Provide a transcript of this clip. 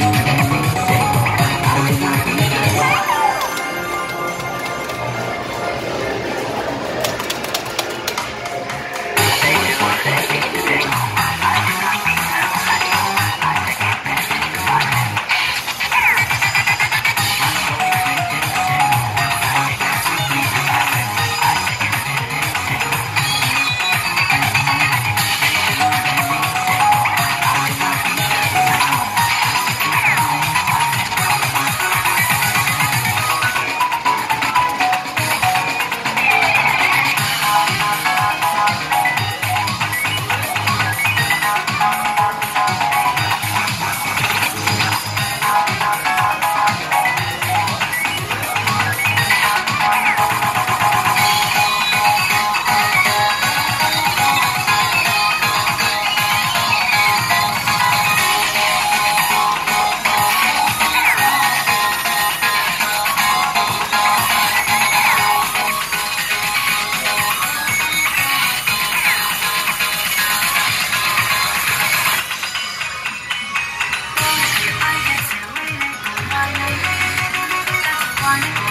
Thank morning.